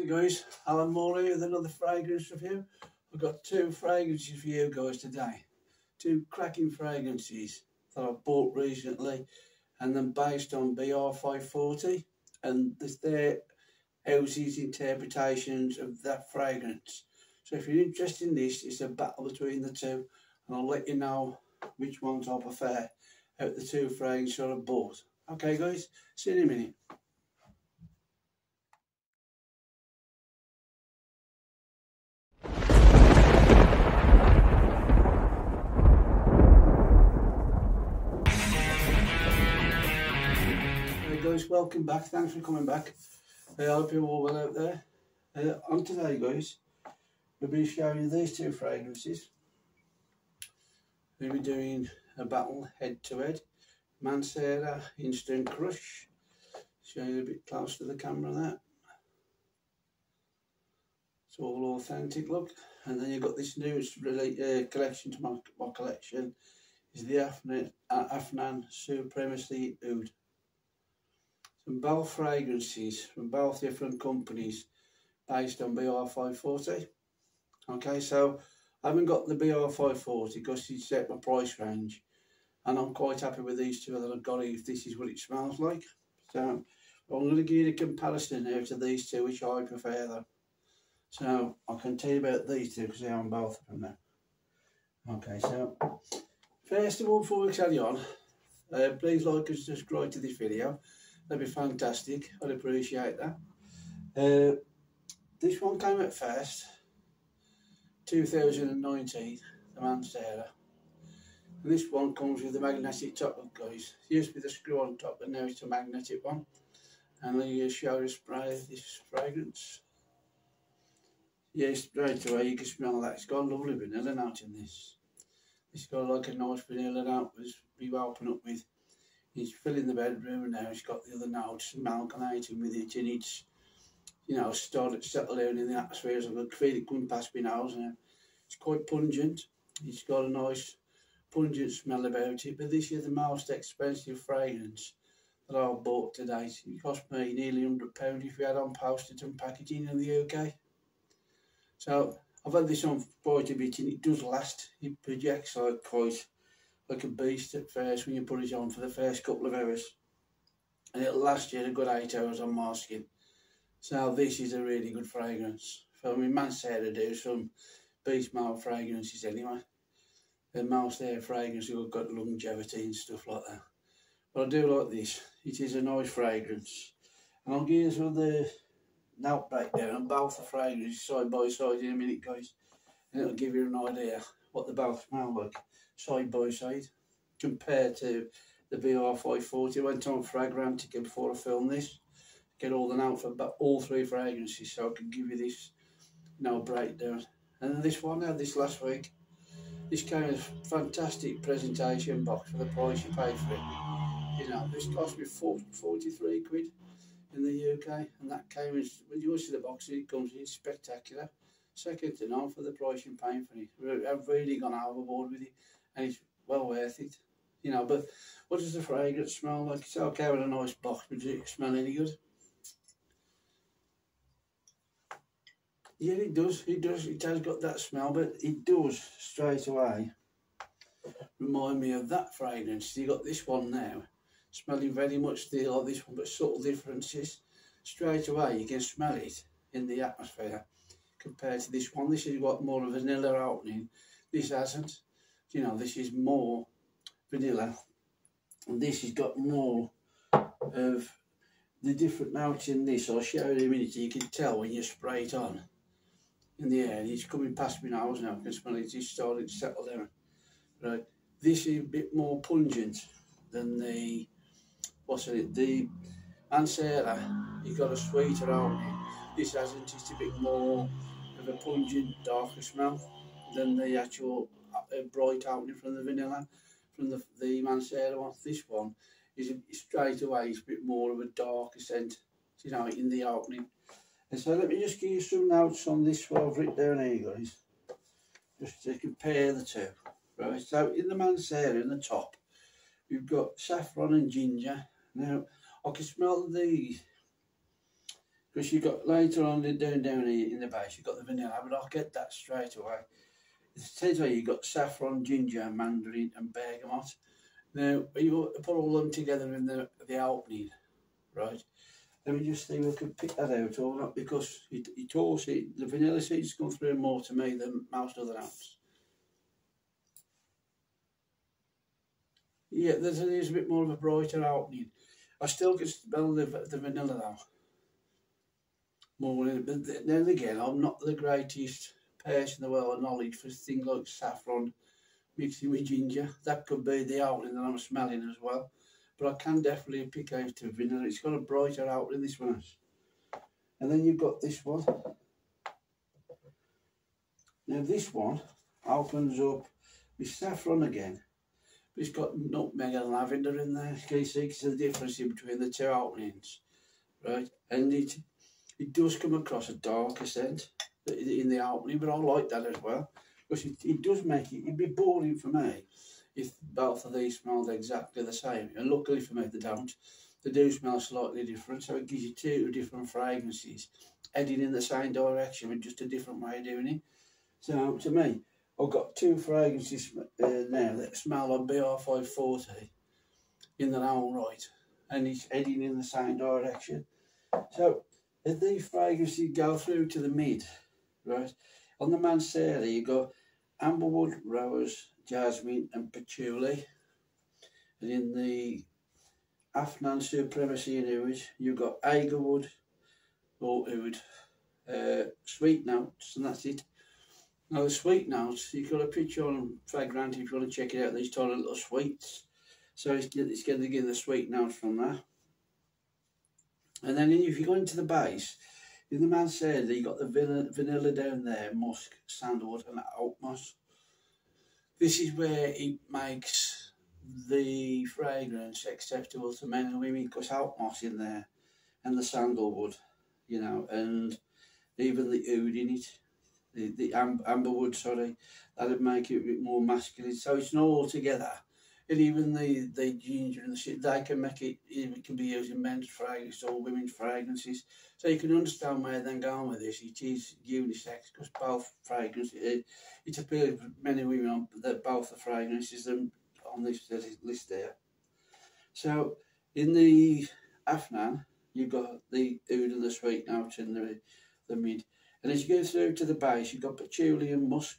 Hey guys, Alan Moore with another fragrance review. I've got two fragrances for you guys today. Two cracking fragrances that I've bought recently and then based on BR540 and this their houses interpretations of that fragrance. So if you're interested in this, it's a battle between the two and I'll let you know which ones I prefer out the two fragrances I've bought. Okay guys, see you in a minute. Guys, welcome back. Thanks for coming back. I hope you're all well out there. Uh, on today, guys, we'll be showing you these two fragrances. We'll be doing a battle head to head. Mancera Instant Crush. Show you a bit close to the camera there. It's all authentic look. And then you've got this new uh, collection to my, my collection. Is the Afnan, uh, Afnan Supremacy Oud some both fragrances from both different companies based on BR540. Okay, so I haven't got the BR540 because it's set my price range and I'm quite happy with these two that I've got if this is what it smells like. So I'm going to give you a comparison now to these two which I prefer though. So I can tell you about these two because I own both of them now. Okay, so first of all before we carry on, uh, please like and subscribe to this video That'd be fantastic. I'd appreciate that. Uh, this one came at first, 2019, the Mancera. And this one comes with the magnetic top of guys. It used to be the screw on top, but now it's a magnetic one. And then you shower spray this fragrance. Yeah, straight away you can smell that. It's got a lovely vanilla note in this. It's got like a nice vanilla note as we open up with he's filling the bedroom and now he's got the other notes amalgamating with it and it's you know started down in the atmosphere. As I could feel it coming past my nose and it's quite pungent. It's got a nice pungent smell about it but this is the most expensive fragrance that I've bought today. It cost me nearly £100 if you had on postage and packaging in the UK so I've had this on quite a bit and it does last. It projects like quite like a beast at first when you put it on for the first couple of hours. And it'll last you a good eight hours on masking. So this is a really good fragrance. So I mean Mancera do some beast mouth fragrances anyway. The mouse there fragrances have got longevity and stuff like that. But I do like this. It is a nice fragrance. And I'll give you some of the note breakdown on both the fragrances side by side in a minute guys. And it'll give you an idea what they both smell like side by side compared to the BR540. I went on Fragrantica before I filmed this, get all the notes for but all three fragrances so I can give you this you know, breakdown. And then this one I had this last week. This came as a fantastic presentation box for the price you paid for it. You know, this cost me 40, 43 quid in the UK and that came as, when you see the box it comes in spectacular. Second to none for the price you're paying for it. I've really gone overboard with it and it's well worth it. You know, but what does the fragrance smell like? It's okay with a nice box, but does it smell any good? Yeah, it does. It does. It has got that smell, but it does straight away remind me of that fragrance. You got this one now, smelling very much the like this one, but subtle differences. Straight away, you can smell it in the atmosphere compared to this one. This has got more of a vanilla opening. This hasn't you know, this is more vanilla. And this has got more of the different notes in this. I'll show you in a minute. You can tell when you spray it on in the air. It's coming past my nose now. I can smell it. It's starting to settle down. Right. This is a bit more pungent than the, what's it, the Mancera. You've got a sweeter on This hasn't. It's a bit more of a pungent, darker smell than the actual a bright opening from the vanilla, from the, the Mancera one. This one is straight away, it's a bit more of a darker scent, you know, in the opening. And so let me just give you some notes on this what I've written down here, guys, just to compare the two. Right, so in the Mancera, in the top, we've got saffron and ginger. Now, I can smell the Because you got later on down down in the base, you got the vanilla, but I'll get that straight away. It says here you got saffron, ginger, mandarin, and bergamot. Now you put all of them together in the the opening, right? Let me just see if I can pick that out or not because it, it all the vanilla seeds come through more to me than most other ounce. Yeah, there's, there's a bit more of a brighter opening. I still can smell the, the vanilla though. More, but then again, I'm not the greatest person in the world of knowledge for things like saffron mixing with ginger. That could be the opening that I'm smelling as well. But I can definitely pick out the vanilla. It's got a brighter opening, this one has. And then you've got this one. Now this one opens up with saffron again. But it's got nutmeg and lavender in there. Can you see the difference between the two openings? Right? And it it does come across a darker scent in the opening, but I like that as well. Because it, it does make it, it'd be boring for me if both of these smelled exactly the same. And luckily for me, they don't. They do smell slightly different, so it gives you two different fragrances heading in the same direction with just a different way of doing it. So to me, I've got two fragrances uh, now that smell on BR540 in their own right, and it's heading in the same direction. So if these fragrances go through to the mid, right, on the Mancera you got amberwood, rose, jasmine, and patchouli, and in the Afnan Supremacy in Oud, you've got agarwood or oud, uh, sweet notes, and that's it. Now the sweet notes, you've got a picture on Fragrant if you want to check it out, these tiny little sweets. So it's, it's going to give the sweet notes from that. And then if you go into the base, the Mancera, you got the vanilla, down there, musk, sandalwood and oak moss. This is where it makes the fragrance acceptable to men and women because oak moss in there and the sandalwood, you know, and even the oud in it the, the amberwood, sorry, that'd make it a bit more masculine. So it's not all together. And even the, the ginger and the shit, they can make it, it can be used in men's fragrances or women's fragrances. So you can understand where they're going with this. It is unisex because both fragrances, it, appealing for many women on that both the fragrances on this list there. So in the Afnan, you've got the oud and the sweet notes in the, the mid. And as you go through to the base, you've got patchouli and musk.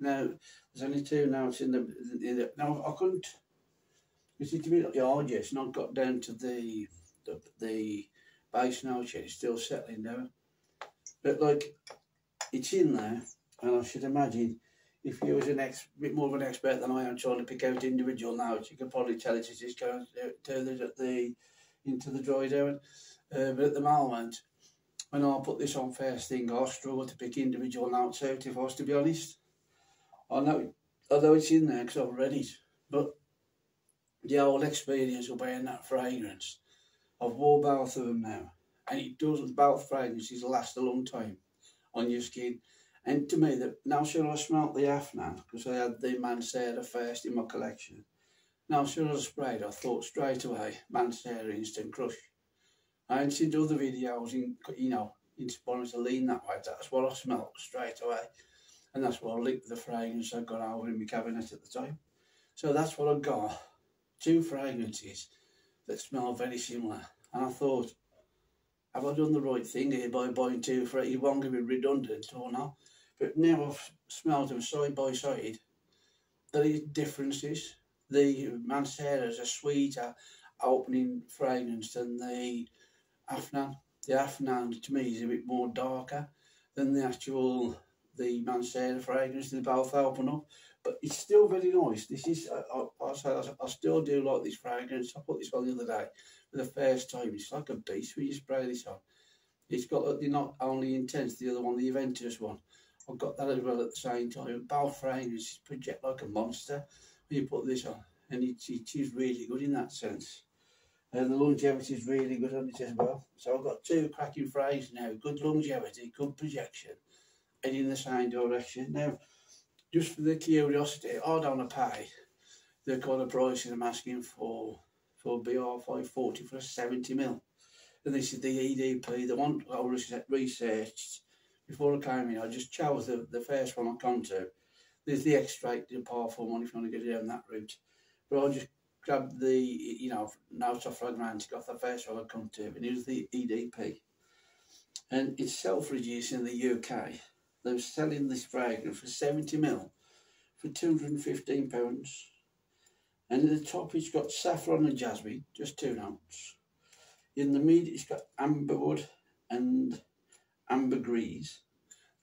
Now, there's only two notes in the, in the now I couldn't, to me, like the RGS, not got down to the, the, the base note yet, it's still settling down. But like, it's in there, and I should imagine if you was an ex, bit more of an expert than I am trying to pick out individual notes, you could probably tell it is just going to the, the into the dry down. Uh, but at the moment, when I put this on first thing, I struggle to pick individual notes out, if I was to be honest. I know, know it's in there because I've read it, but the whole experience of wearing that fragrance, I've wore both of them now, and it doesn't both fragrances last a long time on your skin. And to me, that now should I smelt the Afnan, because I had the Mancera first in my collection. Now should I sprayed, I thought straight away, Mancera Instant Crush. I ain't seen other videos in, you know, inspiring to lean that way. That's what I smelt straight away. And that's what I linked the fragrance I got over in my cabinet at the time. So that's what I got. Two fragrances that smell very similar. And I thought, have I done the right thing here by buying two for it? won't give me redundant or not. But now I've smelled them side by side. There is differences. The Mancera is a sweeter opening fragrance than the Afnan. The Afnan to me is a bit more darker than the actual the Mancera fragrance. They both open up, but it's still very nice. This is I, I, I, I still do like this fragrance. I put this on the other day for the first time. It's like a beast when you spray this on. It's got uh, the not only intense, the other one, the Aventus one. I've got that as well at the same time. Both fragrances project like a monster when you put this on, and it, it is really good in that sense. And the longevity is really good on it as well. So I've got two cracking frames now. Good longevity, good projection, and in the same direction. Now, just for the curiosity, I don't want pay the kind of price I'm asking for for BR540 for a 70 mil. And this is the EDP, the one I researched before I came in. I just chose the, the first one I come to. There's the extract, the powerful one if you want to go down that route. But I just grabbed the, you know, notes off Fragrantica off the first one I come to, and it was the EDP. And it's self-reduced in the UK. They're selling this fragrance for 70 mil for £215. And at the top it's got saffron and jasmine, just two notes. In the mid it's got amberwood and ambergris.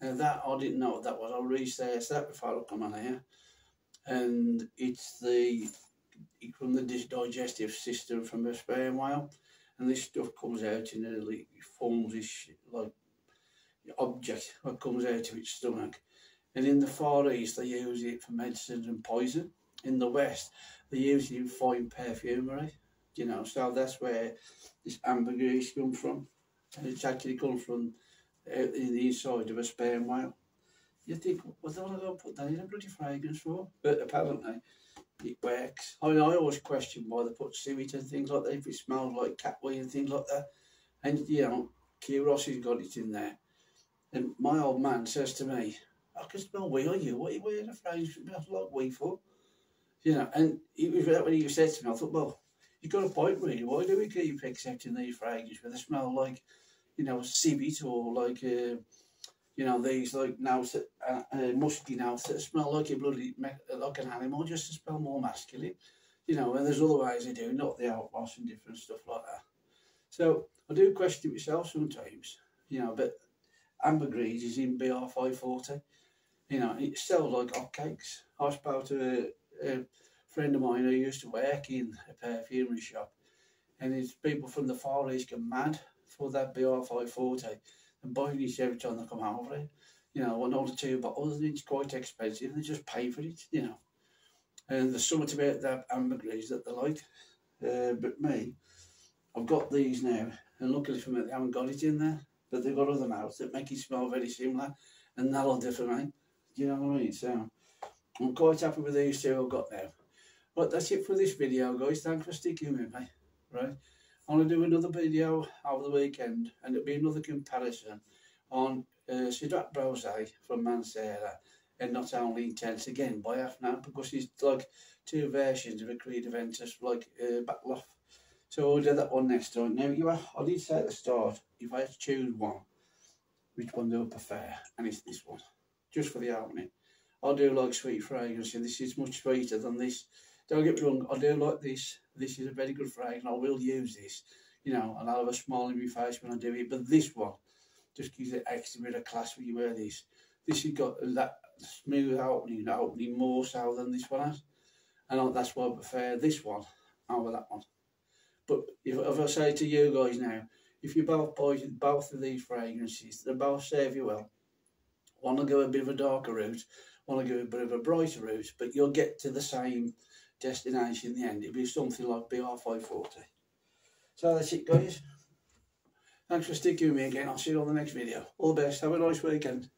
Now that I didn't know what that was. I'll research that before I come on here. And it's the from the digestive system from a sperm whale. And this stuff comes out and it forms this like object that comes out of its stomach. And in the Far East, they use it for medicine and poison. In the West, they use it in fine perfumery. You know, so that's where this ambergris comes from. And it's actually comes from in the inside of a sperm whale. You think, what the hell are going to put that in a bloody fragrance for? But apparently, it works. I mean, I always question why they put sewage and things like that if it smells like cat wee and things like that. And, you know, Kouros's got it in there. And my old man says to me, I can smell wee on you. What are you wearing a fragrance like wee for? You know, and it was that when he said to me, I thought, well, you've got a point really. Why do we keep accepting these fragrances where they smell like, you know, civet or like, uh, you know, these like now uh, uh, musky now that smell like a bloody like an animal just to smell more masculine. You know, and there's other ways they do, not the outwash and different stuff like that. So I do question myself sometimes, you know, but ambergris is in BR540. You know, it sells like hotcakes. I spoke to a, a friend of mine who used to work in a perfumery shop, and it's people from the Far East go mad for that BR540 and buying it every time they come over it. You know, one or two bottles, and it's quite expensive, they just pay for it, you know. And there's something about that ambergris that they like. Uh, but me, I've got these now, and luckily for me, they haven't got it in there but they've got other mouths that make it smell very similar and that'll differ, right? Do you know what I mean? So, I'm quite happy with these two I've got now. But that's it for this video, guys. Thanks for sticking with me, right? I'm going to do another video over the weekend and it'll be another comparison on uh, Sidrat Brose from Mancera and not only intense again by half now because he's like two versions of a Creed Aventus like uh, Backloff so we'll do that one next time. Now, you are, I did say at the start, if I had to choose one, which one do I prefer? And it's this one, just for the opening. I do like sweet fragrance, and this is much sweeter than this. Don't get me wrong, I do like this. This is a very good fragrance. I will use this, you know, and I'll have a smile on my face when I do it. But this one just gives it extra bit of class when you wear this. This has got that smooth opening, opening more so than this one has. And that's why I prefer this one over that one. But if, if I say to you guys now, if you both buy both of these fragrances, they both serve you well. One will go a bit of a darker route, one will go a bit of a brighter route, but you'll get to the same destination in the end. It'll be something like BR540. So that's it, guys. Thanks for sticking with me again. I'll see you on the next video. All the best. Have a nice weekend.